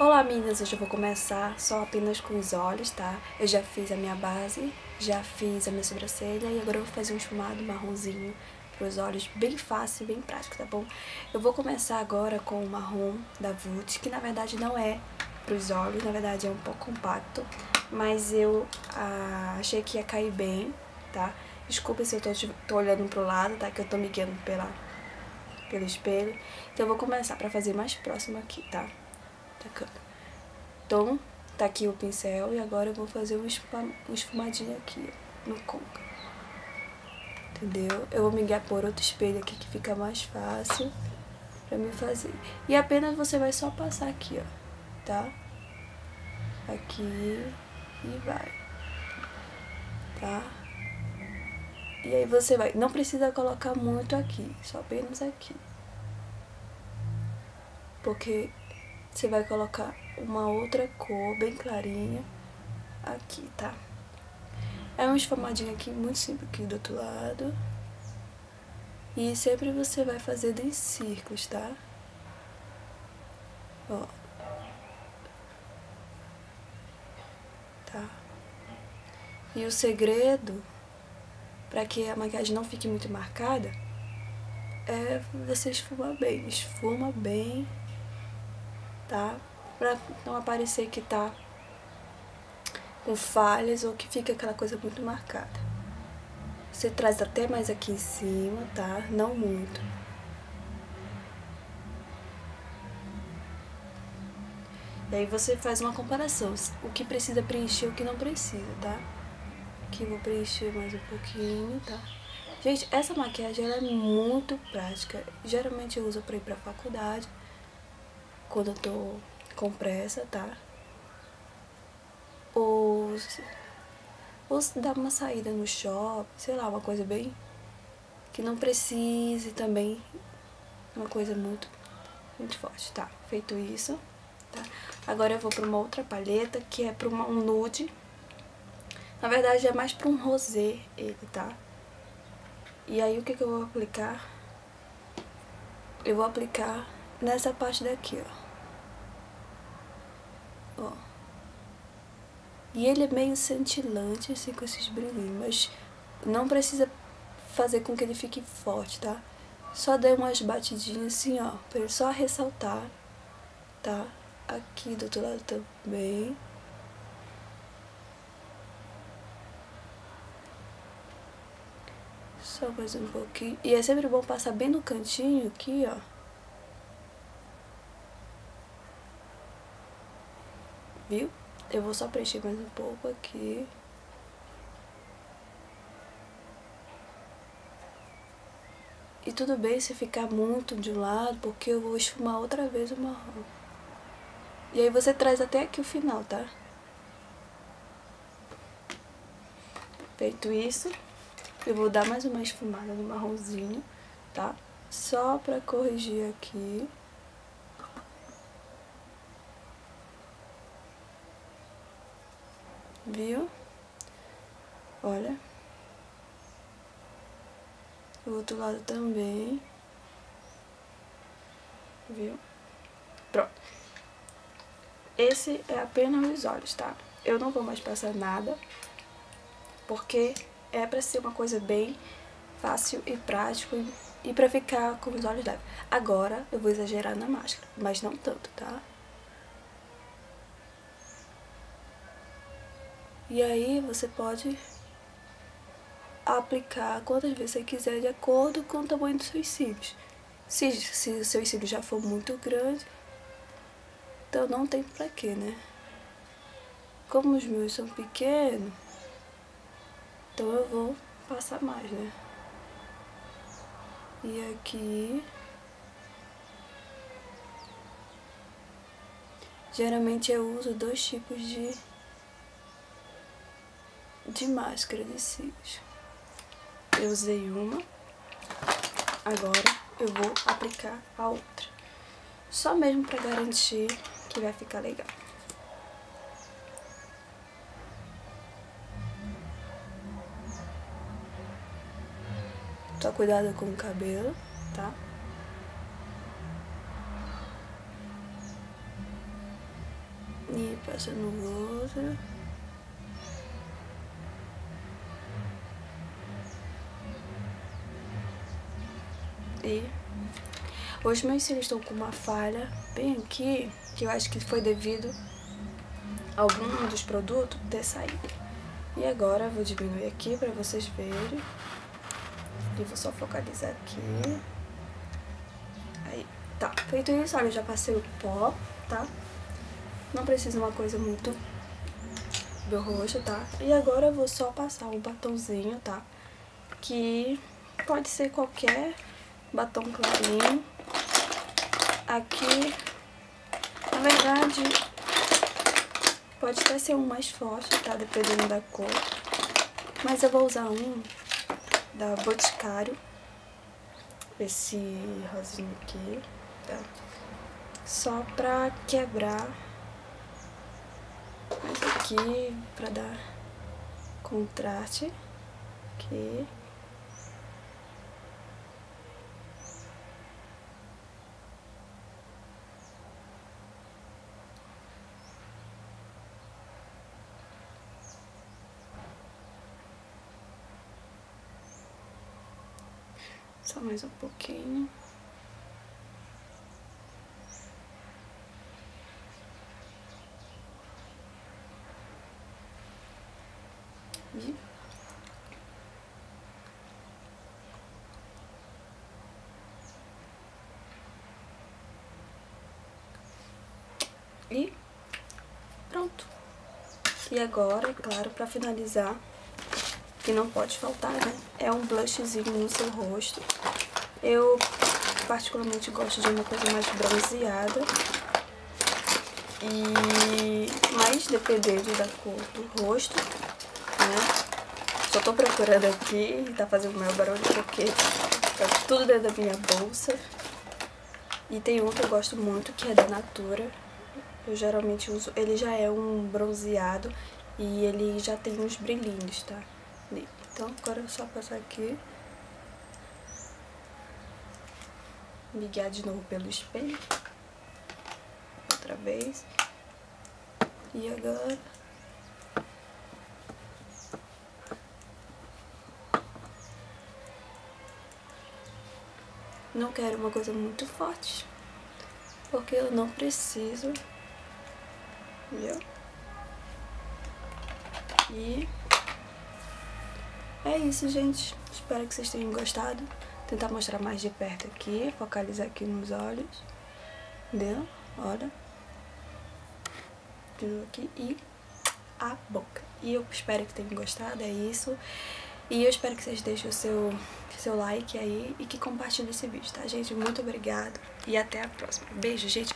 Olá meninas, hoje eu vou começar só apenas com os olhos, tá? Eu já fiz a minha base, já fiz a minha sobrancelha e agora eu vou fazer um esfumado marronzinho para os olhos, bem fácil e bem prático, tá bom? Eu vou começar agora com o marrom da Vult, que na verdade não é para os olhos, na verdade é um pouco compacto, mas eu ah, achei que ia cair bem, tá? Desculpa se eu tô, tô olhando pro lado, tá? Que eu tô me guiando pela, pelo espelho. Então eu vou começar pra fazer mais próximo aqui, tá? Tacando. Então, tá aqui o pincel e agora eu vou fazer um, um esfumadinho aqui, ó, no côncavo. Entendeu? Eu vou me guiar por outro espelho aqui que fica mais fácil pra me fazer. E apenas você vai só passar aqui, ó, tá? Aqui e vai. Tá? E aí você vai, não precisa colocar muito aqui, só apenas aqui. Porque você vai colocar uma outra cor bem clarinha aqui, tá? É um esfumadinho aqui, muito simples aqui do outro lado. E sempre você vai fazer em círculos, tá? Ó. Tá? E o segredo para que a maquiagem não fique muito marcada, é você esfumar bem. Esfuma bem, tá? Pra não aparecer que tá com falhas ou que fica aquela coisa muito marcada. Você traz até mais aqui em cima, tá? Não muito. E aí você faz uma comparação, o que precisa preencher e o que não precisa, tá? Aqui vou preencher mais um pouquinho, tá? Gente, essa maquiagem ela é muito prática. Geralmente eu uso pra ir pra faculdade, quando eu tô com pressa, tá? Ou, ou dar uma saída no shopping, sei lá, uma coisa bem... Que não precise também, uma coisa muito, muito forte, tá? Feito isso, tá? Agora eu vou pra uma outra paleta, que é pra um nude, na verdade é mais para um rosé ele, tá? E aí o que, que eu vou aplicar? Eu vou aplicar nessa parte daqui, ó. Ó. E ele é meio cintilante, assim, com esses brilhinhos, mas não precisa fazer com que ele fique forte, tá? Só dê umas batidinhas assim, ó, pra ele só ressaltar, tá? Aqui do outro lado também. Só mais um pouquinho. E é sempre bom passar bem no cantinho aqui, ó. Viu? Eu vou só preencher mais um pouco aqui. E tudo bem se ficar muito de um lado, porque eu vou esfumar outra vez o marrom. E aí você traz até aqui o final, tá? Feito isso, eu vou dar mais uma esfumada no marronzinho, tá? Só pra corrigir aqui. Viu? Olha. O outro lado também. Viu? Pronto. Esse é apenas os olhos, tá? Eu não vou mais passar nada, porque é pra ser uma coisa bem fácil e prático e, e pra ficar com os olhos leves. Agora eu vou exagerar na máscara, mas não tanto, tá? E aí você pode aplicar quantas vezes você quiser de acordo com o tamanho dos seus cílios. Se, se o seu cílio já for muito grande, então não tem pra quê, né? Como os meus são pequenos, então eu vou passar mais, né? E aqui... Geralmente eu uso dois tipos de, de máscara de cílios. Eu usei uma, agora eu vou aplicar a outra. Só mesmo para garantir que vai ficar legal. Só cuidado com o cabelo, tá? E passa no outro. E hoje meus cílios estão com uma falha bem aqui, que eu acho que foi devido a algum dos produtos ter saído. E agora eu vou diminuir aqui para vocês verem. E vou só focalizar aqui. Aí, tá. Feito isso, olha, eu já passei o pó, tá? Não precisa uma coisa muito do rosto, tá? E agora eu vou só passar um batomzinho, tá? Que pode ser qualquer batom clarinho. Aqui, na verdade, pode até ser um mais forte, tá? Dependendo da cor. Mas eu vou usar um da Boticário. Esse rosinho aqui, tá? Só pra quebrar. Mas aqui, pra dar contraste. Aqui. Só mais um pouquinho. E... Pronto. E agora, é claro, pra finalizar, que não pode faltar, né? É um blushzinho no seu rosto. Eu particularmente gosto de uma coisa mais bronzeada. E mais dependendo da cor do rosto, né? Só tô procurando aqui tá fazendo maior barulho porque tá tudo dentro da minha bolsa. E tem um que eu gosto muito, que é da Natura. Eu geralmente uso, ele já é um bronzeado e ele já tem uns brilhinhos, tá? Então, agora é só passar aqui. Me guiar de novo pelo espelho. Outra vez. E agora... Não quero uma coisa muito forte. Porque eu não preciso. Viu? E... É isso, gente. Espero que vocês tenham gostado. Tentar mostrar mais de perto aqui, focalizar aqui nos olhos. Entendeu? Olha. De aqui e a boca. E eu espero que tenham gostado, é isso. E eu espero que vocês deixem o seu, seu like aí e que compartilhem esse vídeo, tá, gente? Muito obrigada e até a próxima. Beijo, gente.